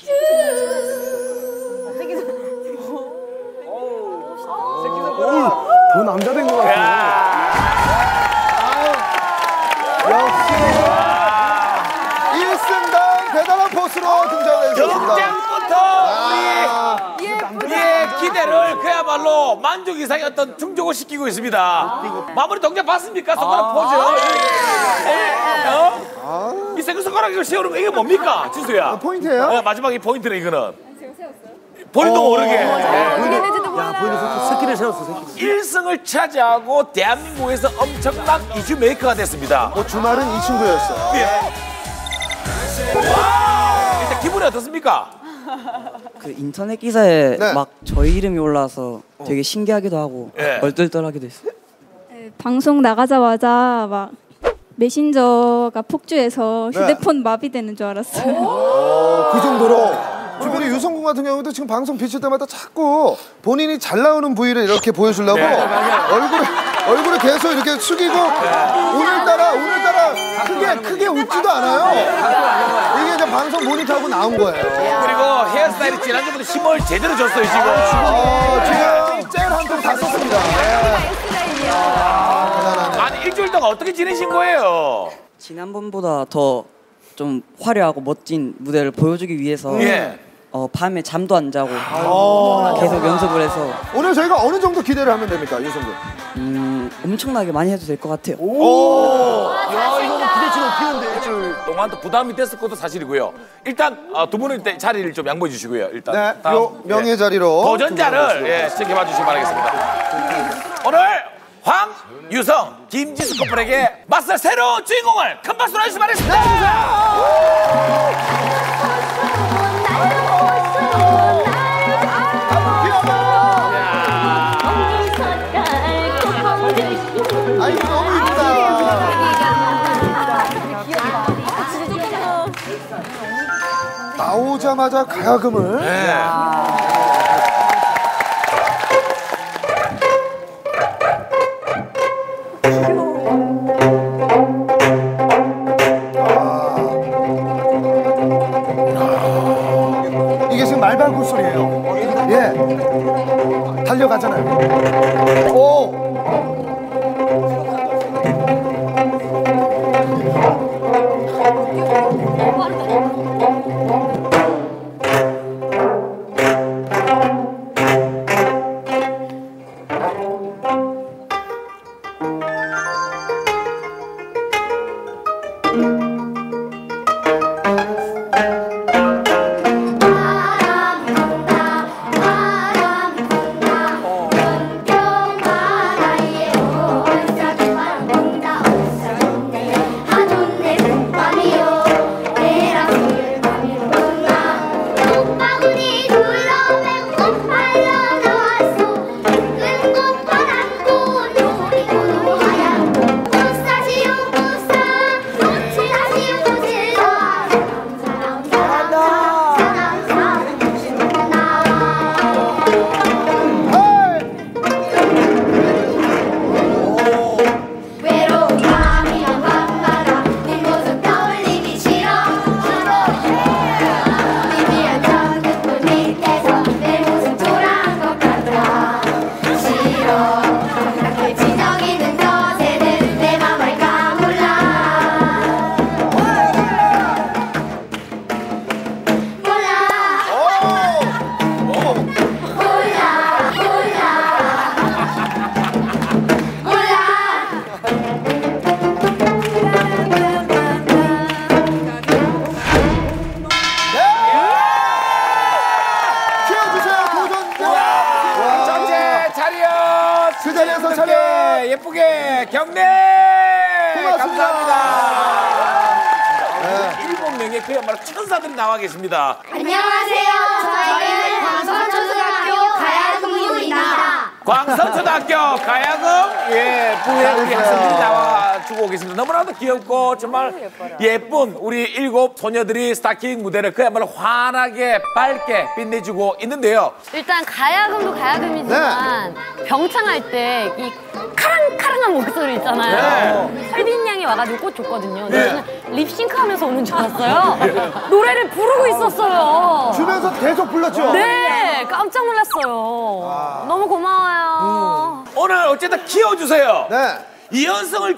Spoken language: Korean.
더 기대를 그야말로 만족 이상의 어떤 충족을 시키고 있습니다. 마무리 동작 봤습니까? 손가락 포즈. 예. 어? 이 생손가락 이거 세우는 거 이게 뭡니까? 지수야. 포인트예요? 네, 마지막 이 포인트는 이거는. 본인도 모르게. 새끼를 세웠어, 새끼. 1승을 차지하고 대한민국에서 엄청난 이슈 메이커가 됐습니다. 뭐 주말은 이 친구였어요. 일단 기분이 어떻습니까? 그 인터넷 기사에 네. 막 저희 이름이 올라와서 되게 신기하기도 하고 예. 얼떨떨하기도 했어요. 네, 방송 나가자마자 막 메신저가 폭주해서 네. 휴대폰 마비되는 줄 알았어요. 그 정도로. 주변에 유성군 같은 경우도 지금 방송 비칠 때마다 자꾸 본인이 잘 나오는 부위를 이렇게 보여주려고 얼굴을 얼굴을 계속 이렇게 숙이고 오늘따라 오늘따라 크게 크게 웃지도 않아요. 이게 이제 방송 모니터하고 나온 거예요. 그리고 헤어스타일이 지난주부터 힘을 제대로 줬어요, 지금. 어, 지금 젤 한 통 다 썼습니다. 네. 아니, 일주일 동안 어떻게 지내신 거예요? 지난번보다 더 좀 화려하고 멋진 무대를 보여주기 위해서 예. 어, 밤에 잠도 안 자고 아. 계속 연습을 해서 오늘 저희가 어느 정도 기대를 하면 됩니까, 유성군? 음, 엄청나게 많이 해도 될 것 같아요. 야, 이거는 기대치 높이는데. 일주일 동안 또 부담이 됐을 것도 사실이고요. 일단 어, 두 분은 일단 자리를 좀 양보해 주시고요. 일단. 네, 다음, 요 명예 예. 자리로 도전자를 예, 지켜봐 주시기 바라겠습니다. 오늘 황유성, 김지수 커플에게 맞설 새로운 주인공을 큰 박수로 해주시기 바라겠습니다. 나오자마자 가야금을 이게 지금 말발굽 소리예요. 예. 달려가잖아요. 오! 자리에서 예쁘게, 차렷. 예쁘게 경례 고맙습니다. 감사합니다 일곱 명의 그야말로 천사들이 나와 계십니다 안녕하세요. 광성초등학교 가야금 예 부회 우리 학생들이 나와 주고 계십니다 너무나도 귀엽고 정말 예쁜 우리 일곱 소녀들이 스타킹 무대를 그야말로 환하게 밝게 빛내주고 있는데요 일단 가야금도 가야금이지만 병창할 때 이 카랑 카랑카랑한 목소리 있잖아요. 설빈 양이 와가지고 꽃 줬거든요. 근데 저는 립싱크 하면서 오는 줄 알았어요. 노래를 부르고 있었어요. 주면서 계속 불렀죠? 네, 깜짝 놀랐어요. 너무 고마워요. 오늘 어쨌든 키워주세요. 네. 이현성을